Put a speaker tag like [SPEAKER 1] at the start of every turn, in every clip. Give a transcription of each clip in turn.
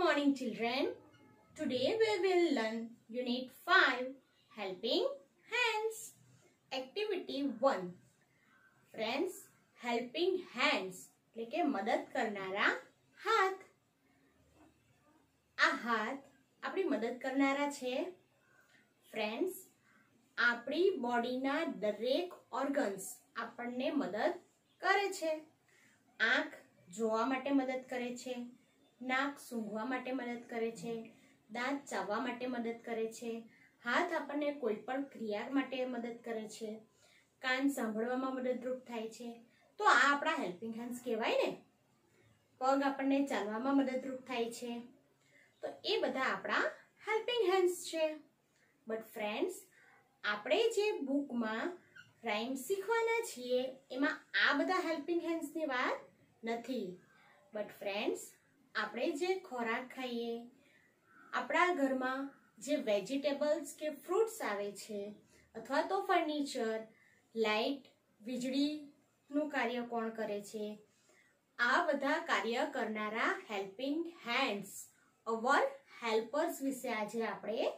[SPEAKER 1] morning children. Today we will learn Unit 5 Helping Hands. Activity 1 Friends, helping hands એટલે કે મદદ કરનારા હાથ આ હાથ આપણી મદદ કરનારા છે ફ્રેન્ડ્સ આપણી બોડીના દરેક ઓર્ગન્સ આપણને મદદ કરે છે આંખ જોવા માટે મદદ કરે છે નાક સૂંઘવા માટે મદદ કરે છે, દાંત ચાવવા માટે મદદ કરે છે, હાથ આપણને કોઈ પણ ક્રિયા માટે મદદ કરે છે, કાન સાંભળવામાં મદદરૂપ થાય છે. તો આ આપણા હેલ્પિંગ હેન્ડ્સ કહેવાય ને? પગ આપણને ચાલવામાં મદદરૂપ થાય છે. તો એ બધા આપણા હેલ્પિંગ હેન્ડ્સ છે. બટ ફ્રેન્ડ્સ, આપણે જે બુકમાં રાઇમ શીખવાના છીએ, એમાં આ બધા હેલ્પિંગ હેન્ડ્સની વાત નથી. બટ ફ્રેન્ડ્સ આપણે જે ખોરાક ખાઈએ, આપણા ઘરમાં જે વેજીટેબલ્સ કે ફ્રૂટ્સ આવે છે, અથવા તો ફર્નિચર લાઇટ વીજળીનું કાર્ય કોણ કરે છે? આ બધા કાર્ય કરનારા હેલ્પિંગ હેન્ડ્સ, અવર હેલ્પર્સ વિશે આજે આપણે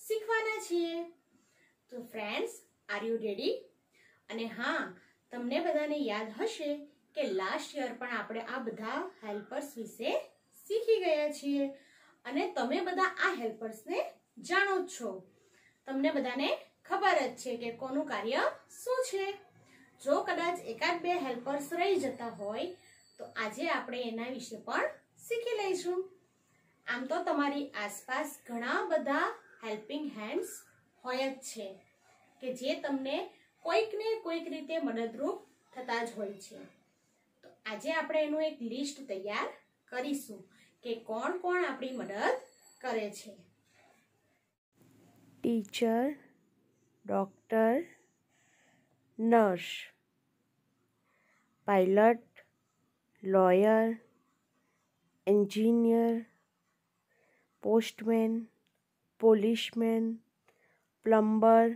[SPEAKER 1] શીખવાના છીએ. તો ફ્રેન્ડ્સ, આર યુ રેડી? અને હા, તમને બધાને યાદ હશે કે લાસ્ટ યર પણ આપણે આ બધા હેલ્પર્સ વિશે શીખી ગયા છીએ અને તમે બધા આ હેલ્પર્સને જાણો જ છો. તમને બધાને ખબર જ છે કે કોનું કાર્ય શું છે. જો કદાચ એકાદ બે હેલ્પર્સ રહી જતા હોય, તો આજે આપણે એના વિશે પણ શીખી લઈશું. આમ તો તમારી આસપાસ ઘણા બધા હેલ્પિંગ હેન્ડ્સ હોય જ છે, કે જે તમને કોઈકને કોઈક રીતે મદદરૂપ થતા જ હોય છે. તો આજે આપણે એનું એક લિસ્ટ તૈયાર કરીશું. કે કોણ કોણ આપણી મદદ કરે છે
[SPEAKER 2] teacher doctor nurse pilot lawyer engineer postman policeman plumber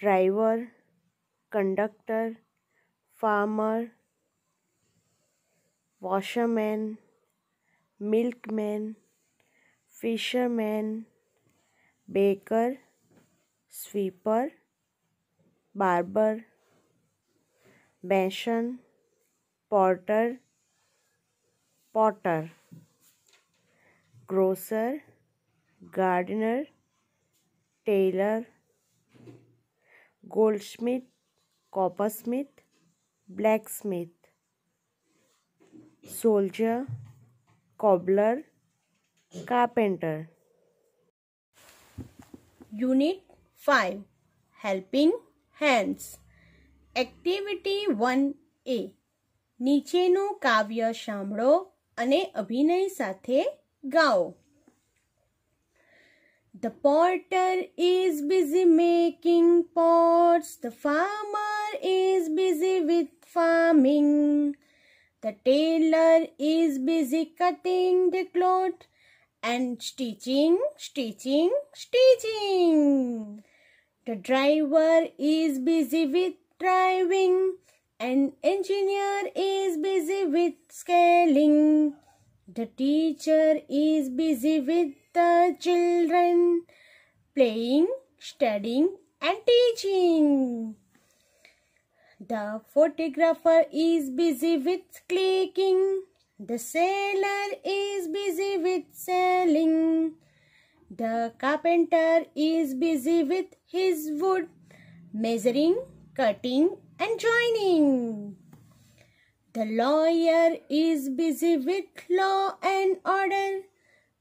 [SPEAKER 2] driver conductor farmer washerman milkman, fisherman, baker, sweeper, barber, बैशन, potter potter, grocer, gardener, tailor, goldsmith coppersmith blacksmith soldier cobbler, carpenter
[SPEAKER 1] unit five helping hands activity one A નીચેનું કાવ્ય સાંભળો અને અભિનય સાથે ગાઓ The porter is busy making pots. The farmer is busy with farming. The tailor is busy cutting the cloth and stitching, stitching, stitching. The driver is busy with driving and engineer is busy with scaling. The teacher is busy with the children playing, studying and teaching. The photographer is busy with clicking. The sailor is busy with sailing. The carpenter is busy with his wood, measuring, cutting, and joining. The lawyer is busy with law and order.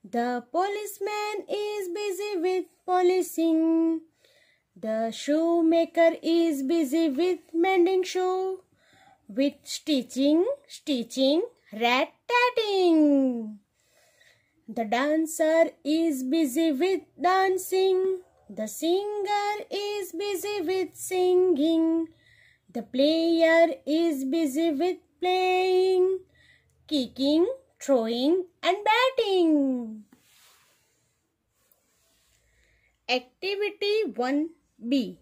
[SPEAKER 1] The policeman is busy with policing. The shoemaker is busy with mending shoe, with stitching, stitching, rat-tatting. The dancer is busy with dancing, the singer is busy with singing, the player is busy with playing, kicking, throwing and batting. Activity 1 B.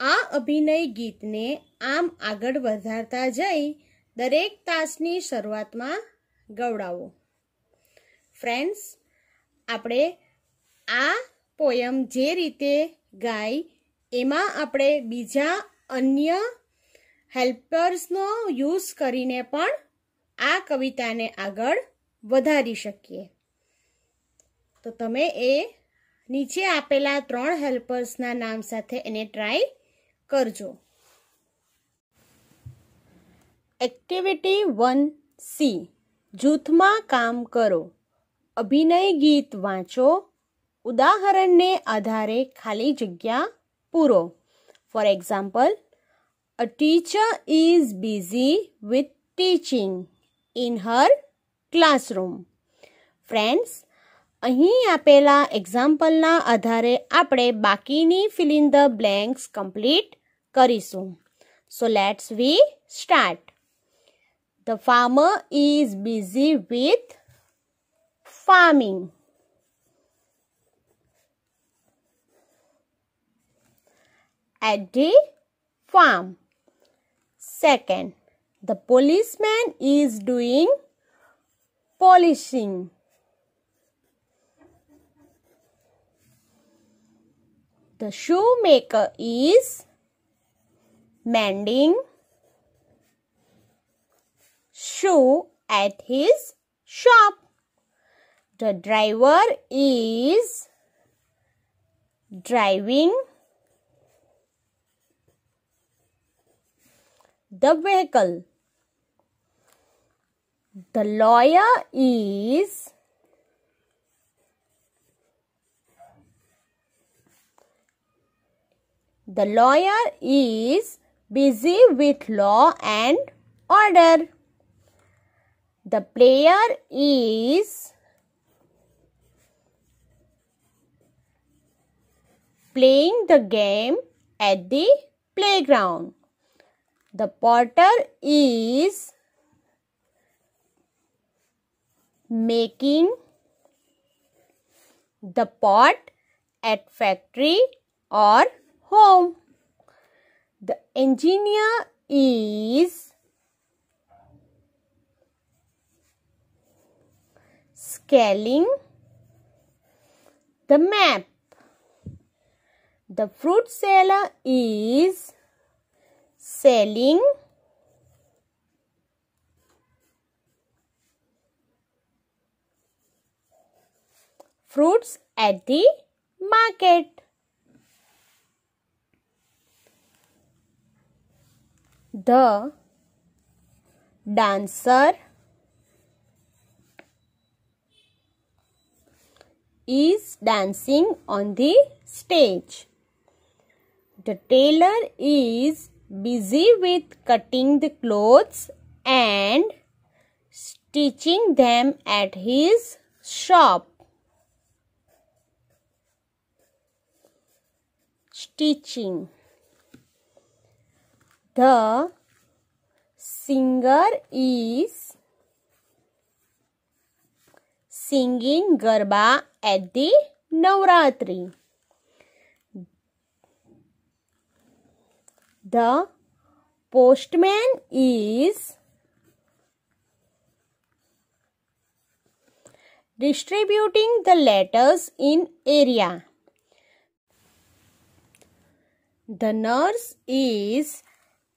[SPEAKER 1] આ અભિનય ગીતને આમ આગળ વધારતા જઈ દરેક તાસની શરૂઆતમાં ગવડાવો. Friends આપણે આ પોયમ જે રીતે ગાય એમાં આપણે બીજા અન્ય હેલ્પર્સનો યુઝ કરીને પણ આ કવિતાને આગળ વધારી શકીએ. તો તમે એ નીચે આપેલા ત્રણ હેલ્પર્સના નામ સાથે એને ટ્રાય કરજો. એક્ટિવિટી વન સી જૂથમાં કામ કરો. અભિનય ગીત વાંચો. ઉદાહરણને આધારે ખાલી જગ્યા પૂરો. For example a teacher is busy with teaching in her classroom friends અહીં આપેલા એક્ઝામ્પલના આધારે આપણે બાકીની fill in the blanks complete કરીશું so let's we start the farmer is busy with farming. At the farm. Second, the policeman is doing polishing. The shoemaker is mending shoe at his shop. The driver is driving the vehicle. The lawyer is the lawyer is busy with law and order. The player is playing the game at the playground. The potter is making the pot at factory or home. The engineer is scaling the map. The fruit seller is selling fruits at the market. The dancer is dancing on the stage. The tailor is busy with cutting the clothes and stitching them at his shop. Stitching. The singer is singing Garba at the Navratri. The postman is distributing the letters in area. The nurse is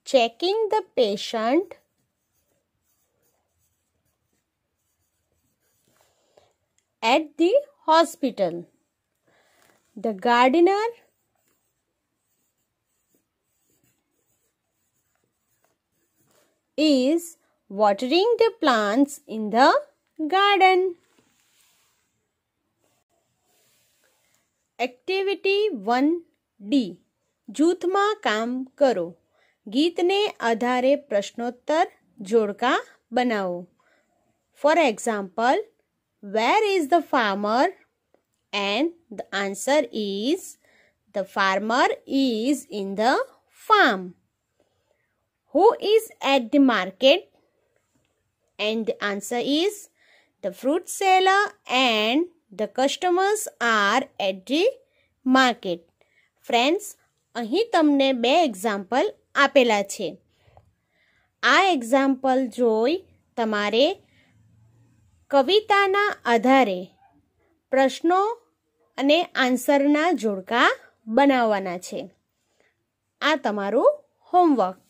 [SPEAKER 1] checking the patient at the hospital. The gardener is watering the plants in the garden. Activity one D જૂથમાં કામ કરો ગીતને આધારે પ્રશ્નોત્તર જોડકા બનાવો for example where is the farmer and the answer is the farmer is in the farm who is at the market and the answer is the fruit seller and the customers are at the market friends અહીં તમને બે example આપેલા છે. આ example જોઈ તમારે કવિતાના આધારે પ્રશ્નો અને આન્સરના જોડકા બનાવવાના છે. આ તમારું હોમવર્ક